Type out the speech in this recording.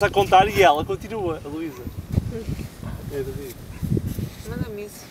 a contar e ela continua, a Luísa. Hum. É David. Manda-me isso.